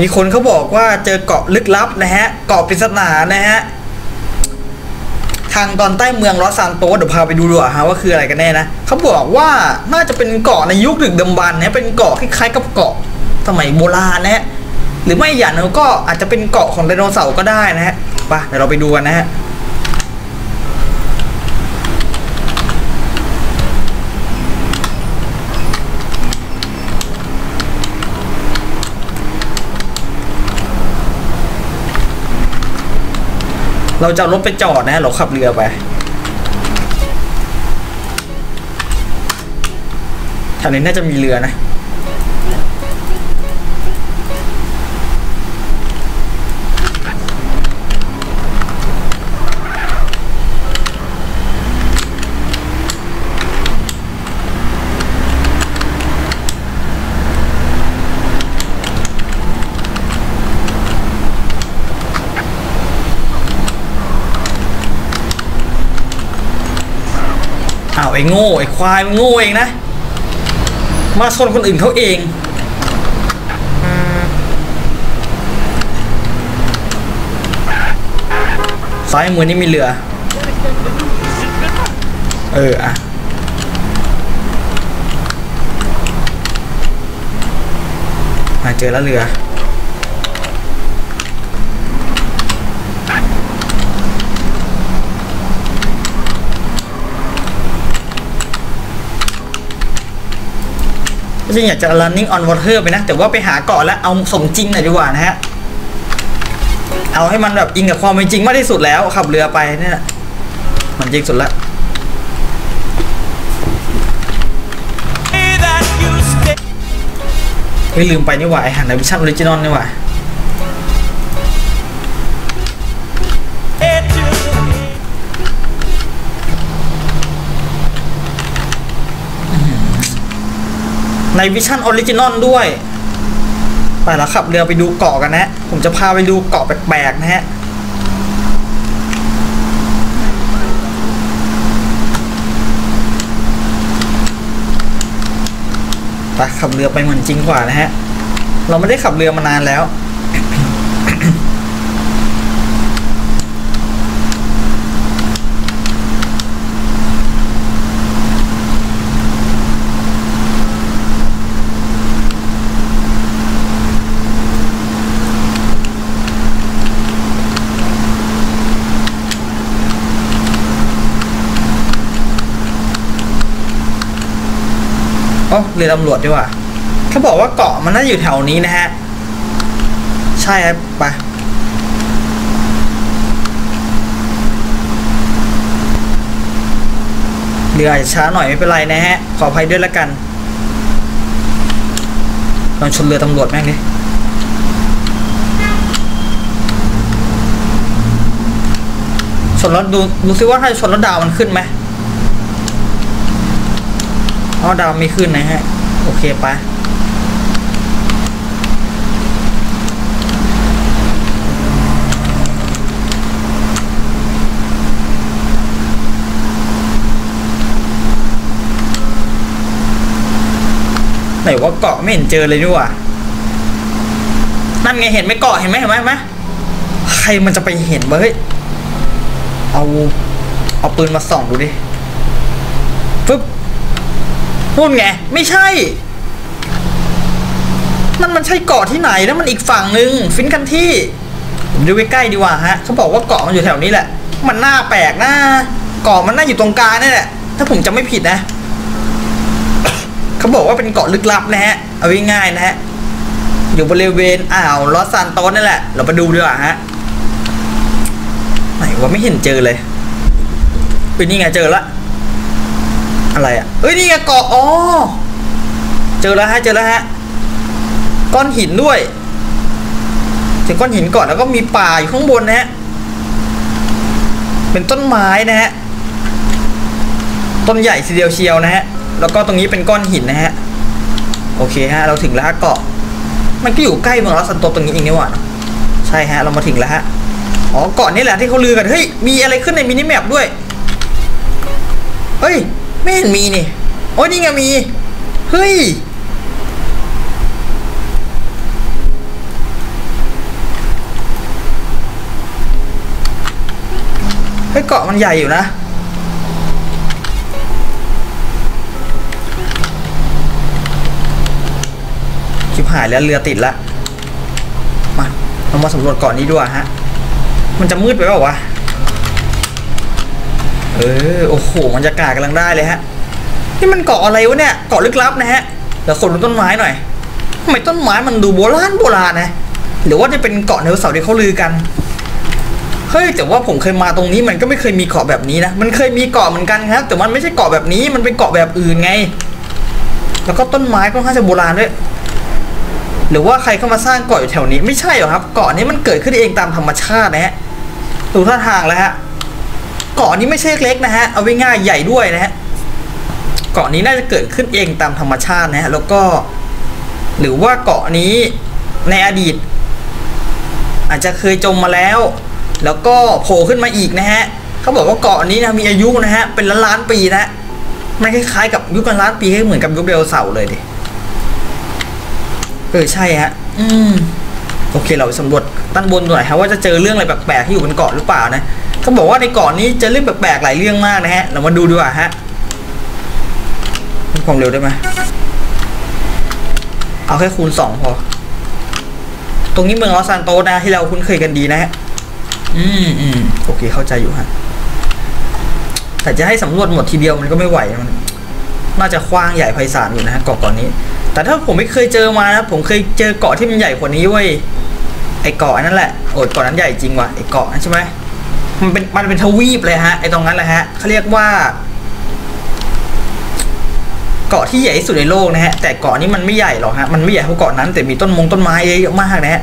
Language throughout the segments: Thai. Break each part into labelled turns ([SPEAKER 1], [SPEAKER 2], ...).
[SPEAKER 1] มีคนเขาบอกว่าเจอเกาะลึกลับนะฮะ เกาะปริศนานะฮะ ทางตอนใต้เมืองลอสซานโตสเดี๋ยวพาไปดูดีกว่าฮะว่าคืออะไรกันแน่นะเขาบอกว่าน่าจะเป็นเกาะในยุคดึกดำบรรพ์นะเป็นเกาะคล้ายๆกับเกาะสมัยโบราณนะฮะหรือไม่อย่างนั้นก็อาจจะเป็นเกาะของไดโนเสาร์ก็ได้นะฮะไปเดี๋ยวเราไปดูกันนะฮะ เราจะรถไปจอดนะฮะเราขับเรือไปแถวนี้น่าจะมีเรือนะ ไอ้โง่ไอ้ควายมันโง่เองนะ มาชนคนอื่นเขาเองซ้ายมือนี่มีเรือ เอออะมาเจอแล้วเรือ จริงอยากจะ running on water ไปนะ แต่ว่าไปหาเกาะแล้วเอาสมจริงหน่อยดีกว่านะฮะ เอาให้มันแบบอิงกับความเป็นจริงมากที่สุดแล้ว ขับเรือไปเนี่ย มันจริงสุดละ
[SPEAKER 2] that you stay
[SPEAKER 1] เฮ้ยลืมไปนี่หว่าไอหันในวิชั่นออริจินอลนี่หว่า ใน version original ด้วย ไปแล้วขับเรือไปดูเกาะกันนะฮะผมจะพาไปดูเกาะแปลกๆนะฮะไปขับเรือไปเหมือนจริงกว่านะฮะ เราไม่ได้ขับเรือมานานแล้ว อ๋อเรือตำรวจดีกว่าเขาบอกว่าเกาะมันน่าอยู่แถวนี้นะฮะ ใช่ครับไปเรืออาจจะช้าหน่อยไม่เป็นไรนะฮะ ขออภัยด้วยละกันลองชนเรือตำรวจแม่งดิชนแล้วดูดูซิว่าถ้าชนแล้วดาวมันขึ้นไหม อ๋อดาวไม่ขึ้นนะฮะ โอเคไปไหนว่าเกาะไม่เห็นเจอเลยนี่ว่านั่นไงเห็นไหมเกาะเห็นไหมเห็นไหมเห็นไหมใครมันจะไปเห็นเฮ้ย เอา เอาปืนมาส่องดูดิ ปึ๊บ นู่นไง ไม่ใช่ นั่นมันใช่เกาะที่ไหนนั่นมันอีกฝั่งหนึ่งฟินกันที่ผมดูใกล้ๆดีกว่าฮะเขาบอกว่าเกาะมันอยู่แถวนี้แหละ มันน่าแปลกนะเกาะมันน่าอยู่ตรงกลางนี่แหละ ถ้าผมจำไม่ผิดนะเขาบอกว่าเป็นเกาะลึกลับนะฮะเอาง่ายๆนะฮะอยู่บริเวณอ่าวลอสซานโตสนั่นแหละ เราไปดูดีกว่าฮะไหนว่าไม่เห็นเจอเลยเป็นนี่ไงเจอละ อะไรอะเอ้ยนี่ไงเกาะอ๋อเจอแล้วฮะเจอแล้วฮะก้อนหินด้วยเจอก้อนหินก่อนแล้วก็มีป่าอยู่ข้างบนนะฮะเป็นต้นไม้นะฮะต้นใหญ่ทีเดียวเชียวนะฮะแล้วก็ตรงนี้เป็นก้อนหินนะฮะโอเคฮะเราถึงแล้วฮะเกาะ มันก็อยู่ใกล้เมืองลอสันโตตรงนี้เองนี่หว่าใช่ฮะเรามาถึงแล้วฮะอ๋อเกาะนี่แหละที่เขาลือกันเฮ้ยมีอะไรขึ้นในมินิแมปด้วยเฮ้ย ไม่เห็นมีนี่ โอ้นี่ไงมี เฮ้ย เฮ้ยเกาะมันใหญ่อยู่นะชิบหายแล้วเรือติดละ มา เรามาสำรวจเกาะนนี้ด้วยฮะ มันจะมืดไปเปล่าวะ เออโอ้โหบรรยากาศกำลังได้เลยฮะนี่มันเกาะอะไรวะเนี่ยเกาะลึกลับนะฮะเดี๋ยวขนดูต้นไม้หน่อยทำไมต้นไม้มันดูโบราณโบราณนะหรือว่าจะเป็นเกาะไดโนเสาร์ที่เขาลือกันเฮ้ยแต่ว่าผมเคยมาตรงนี้มันก็ไม่เคยมีเกาะแบบนี้นะมันเคยมีเกาะเหมือนกันครับ แต่มันไม่ใช่เกาะแบบนี้มันเป็นเกาะแบบอื่นไง แล้วก็ต้นไม้ก็ค่อนข้างจะโบราณด้วยหรือว่าใครเข้ามาสร้างเกาะอยู่แถวนี้ไม่ใช่หรอครับ เกาะนี้มันเกิดขึ้นเองตามธรรมชาตินะฮะดูท่าทางแล้วฮะ เกาะนี้ไม่ใช่เล็กนะฮะเอาไว้ง่ายใหญ่ด้วยนะฮะเกาะนี้น่าจะเกิดขึ้นเองตามธรรมชาตินะฮะแล้วก็ หรือว่าเกาะนี้ในอดีต อาจจะเคยจมมาแล้ว แล้วก็โผล่ขึ้นมาอีกนะฮะเขาบอกว่าเกาะนี้นะมีอายุนะฮะเป็นล้านล้านปีนะมันคล้ายๆกับยุคล้านปีให้เหมือนกับยุคไดโนเสาร์เลยดิเออใช่ฮะ อืม โอเคเราสำรวจด้นบนหน่อยครับว่าจะเจอเรื่องอะไรแปลกๆที่อยู่บนเกาะหรือเปล่านะ เขาบอกว่าในเกาะนี้จอเรื่องแปลกๆหลายเรื่องมากนะฮะ เรามาดูดีกว่าฮะความเร็วได้ไหมเอาแค่คูณสองพอ ตรงนี้เมืองลอสซานโตนะที่เราคุ้นเคยกันดีนะฮะ อืมอืมโอเคเข้าใจอยู่ฮะ แต่จะให้สำรวจหมดทีเดียวมันก็ไม่ไหวมัน น่าจะกว้างใหญ่ไพศาลอยู่นะฮะเกาะเกาะนี้ แต่ถ้าผมไม่เคยเจอมานะผมเคยเจอเกาะที่มันใหญ่กว่านี้เว้ยไอเกาะนั่นแหละโอ้ยเกาะนั้นใหญ่จริงว่ะไอเกาะนั้นใช่ไหม มันเป็นมันเป็นทวีปเลยฮะไอตรงนั้นแหละฮะเขาเรียกว่า เกาะที่ใหญ่ที่สุดในโลกนะฮะ แต่เกาะนี้มันไม่ใหญ่หรอกฮะมันไม่ใหญ่เท่าเกาะนั้นแต่มีต้นมงต้นไม้เยอะมากนะฮะ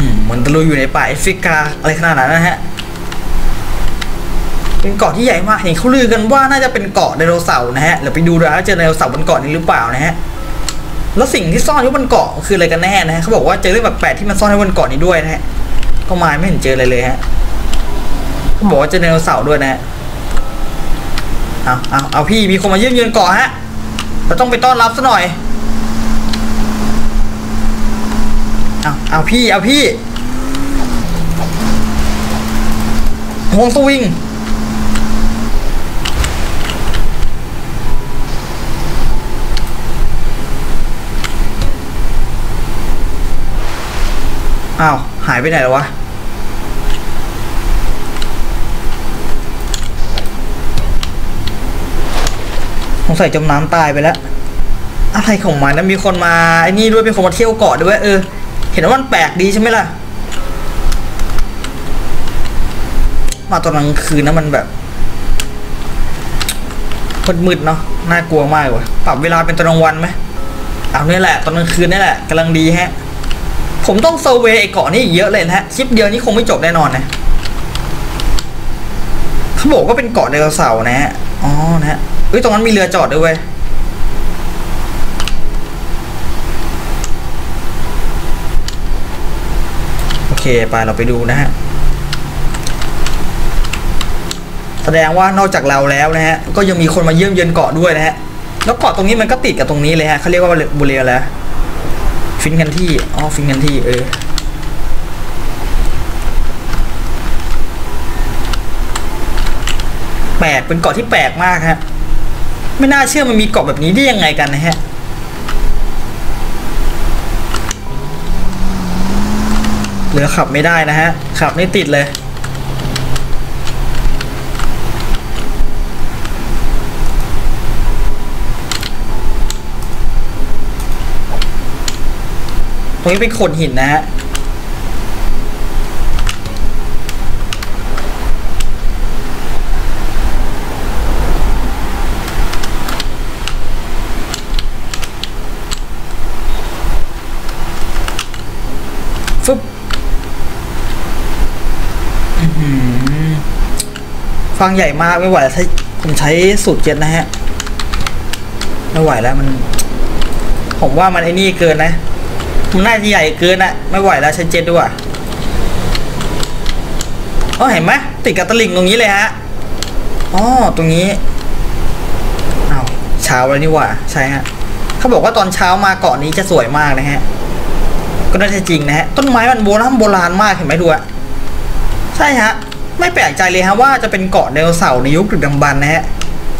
[SPEAKER 1] อืม เหมันตะลุยอยู่ในป่าแอฟริกาอะไรขนาดนั้นนะฮะ เป็นเกาะที่ใหญ่มากเห็นเขาลือกันว่าน่าจะเป็นเกาะไดโนเสาร์นะฮะเดี๋ยวไปดูดูว่าเจอไดโนเสาร์บนเกาะนี้หรือเปล่านะฮะแล้วสิ่งที่ซ่อนอยู่บนเกาะคืออะไรกันแน่นะฮะเขาบอกว่าเจอเรื่องแปลกๆที่มันซ่อนไว้บนเกาะนี้ด้วยนะฮะก็มาไม่เห็นเจออะไรเลยฮะเขาบอกว่าเจอไดโนเสาร์ด้วยนะฮะเอาเอาเอาพี่มีคนมาเยี่ยมเยือนเกาะฮะเราต้องไปต้อนรับซะหน่อยเอาเอาพี่เอาพี่ วงสวิงอ้าว หายไปไหนแล้ววะ สงสัยจมน้ำตายไปแล้ว อะไรของมันนะมีคนมาไอ้นี่ด้วยมีคนมาเที่ยวเกาะด้วย เออ เห็นว่ามันแปลกดีใช่ไหมล่ะ มาตอนกลางคืนนะมันแบบมืดๆเนาะน่ากลัวมากว่ะปรับเวลาเป็นตอนกลางวันไหมเอาเนี่ยแหละ ตอนกลางคืนนี่แหละกำลังดีฮะ ผมต้องเซอร์เวยไอ้เกาะนี่เยอะเลยนะฮะ คลิปเดียวนี้คงไม่จบแน่นอนนะเขาบอกว่าเป็นเกาะไดโนเสาร์นะฮะ อ๋อนะฮะเฮ้ยตรงนั้นมีเรือจอดด้วยเว้ยโอเค ไปเราไปดูนะฮะ แสดงว่านอกจากเราแล้วนะฮะก็ยังมีคนมาเยี่ยมเยือนเกาะด้วยนะฮะแล้วเกาะตรงนี้มันก็ติดกับตรงนี้เลยฮะเขาเรียกว่าบุเรียแล้วฟินกันที่อ๋อฟินกันที่เออแปลกเป็นเกาะที่แปลกมากฮะไม่น่าเชื่อมันมีเกาะแบบนี้ได้ยังไงกันนะฮะเรือขับไม่ได้นะฮะขับไม่ติดเลย รงนี้เป็นโขดหินนะฮะฟึบอื้อหือฟังใหญ่มากไม่ไหวแล้วใช้ผมใช้สูตรเจ็ดนะฮะ ไม่ไหวแล้วมัน ผมว่ามันไอ้นี่เกินนะ มันน่าจะใหญ่เกินอะไม่ไหวแล้วใช้เจ็ดด้วยอ๋อเห็นไหมติดกับตลิ่งตรงนี้เลยฮะอ๋อตรงนี้เอาเช้าแล้วนี่หว่าใช่ฮะเขาบอกว่าตอนเช้ามาเกาะนี้จะสวยมากนะฮะ ก็น่าจะจริงนะฮะ ต้นไม้มันโบราณโบราณมากเห็นไหมดูอะใช่ฮะ ไม่แปลกใจเลยฮะว่าจะเป็นเกาะไดโนเสาร์ในยุคดึกดำบรรพ์นะฮะ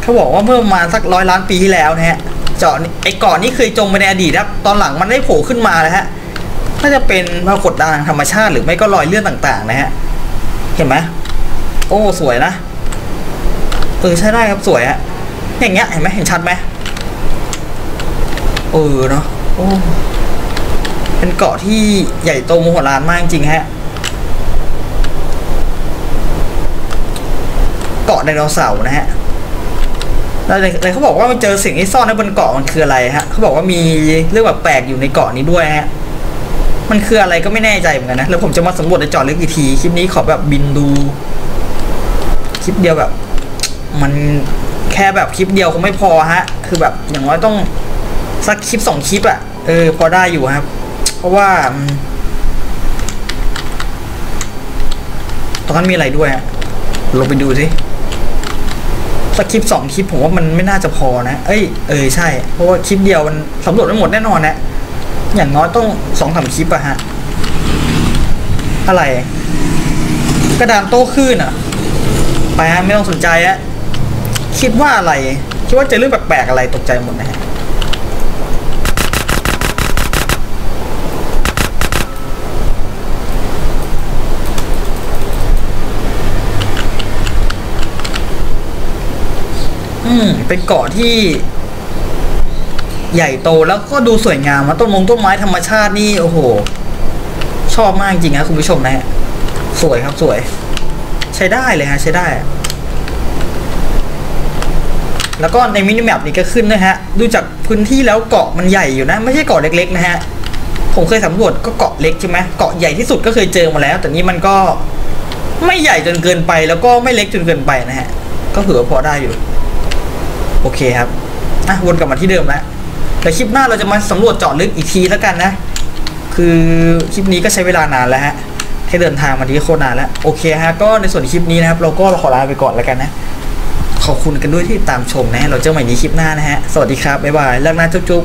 [SPEAKER 1] เขาบอกว่าเมื่อมาสักร้อยล้านปีที่แล้วนะฮะ เจาะไอ้กาะนี้เคยจมไปในอดีตครับตอนหลังมันได้โผล่ขึ้นมาแล้วฮะน่าจะเป็นปรากฏการณ์ธรรมชาติหรือไม่ก็รอยเลื่อนต่างๆ นะฮะ เห็นไหมโอ้สวยนะเออใช่ได้ครับสวยฮะอย่างเงี้ยเห็นไหมเห็นชัดไหมเออเนาะโอ้เป็นเกาะที่ใหญ่โตมโหฬารมากจริงฮะเกาะไดโนเสาร์นะฮะ แล้วเลยเขาบอกว่ามันเจอสิ่งที่ซ่อนไว้บนเกาะมันคืออะไรฮะเขาบอกว่ามีเรื่องแบบแปลกอยู่ในเกาะนี้ด้วยฮะมันคืออะไรก็ไม่แน่ใจเหมือนกันนะแล้วผมจะมาสำรวจในจาะลึกอีกทีคลิปนี้ขอแบบบินดูคลิปเดียวแบบ มันแค่แบบคลิปเดียวคงไม่พอฮะ คือแบบอย่างน้อยต้องสักคลิปสองคลิปอะเออ พอได้อยู่ครับ เพราะว่าตรงนั้นมีอะไรด้วยฮะลงไปดูสิ สักคลิปสองคลิปผมว่ามันไม่น่าจะพอนะ เอ้ยเออใช่ เพราะว่าคลิปเดียวมันสำรวจไม่หมดแน่นอนนะ อย่างน้อยต้องสองสามคลิปอะฮะ อะไร กระดานโต้คลื่นอะไปฮะไม่ต้องสนใจอะคิดว่าอะไร คิดว่าเจอเรื่องแปลกๆอะไรตกใจหมดนะฮะ เป็นเกาะที่ ใหญ่โตแล้วก็ดูสวยงามนะต้นมงต้นไม้ธรรมชาตินี่โอ้โห ชอบมากจริงนะคุณผู้ชมนะฮะสวยครับสวย ใช้ได้เลยฮะใช้ได้ แล้วก็ในมินิแมปนี้ก็ขึ้นนะฮะ ดูจากพื้นที่แล้วเกาะมันใหญ่อยู่นะ ไม่ใช่เกาะเล็ก ๆ นะฮะ ผมเคยสำรวจก็เกาะเล็กใช่ไหมเกาะใหญ่ที่สุดก็เคยเจอมาแล้ว แต่นี้มันก็ไม่ใหญ่จนเกินไปแล้วก็ไม่เล็กจนเกินไปนะฮะ ก็ถือว่าพอได้อยู่ โอเคครับอะวนกลับมาที่เดิมแล้วแต่คลิปหน้าเราจะมาสำรวจเจาะลึกอีกทีแล้วกันนะ คือคลิปนี้ก็ใช้เวลานานแล้วฮะให้เดินทางมาที่โคตรนานแล้วโอเคฮะก็ในส่วนคลิปนี้นะครับเราก็ขอลาไปก่อนแล้วกันนะ ขอบคุณกันด้วยที่ตามชมนะเราเจอกันใหม่ในคลิปหน้านะฮะสวัสดีครับบ๊ายบายเลิกนาจุ๊บ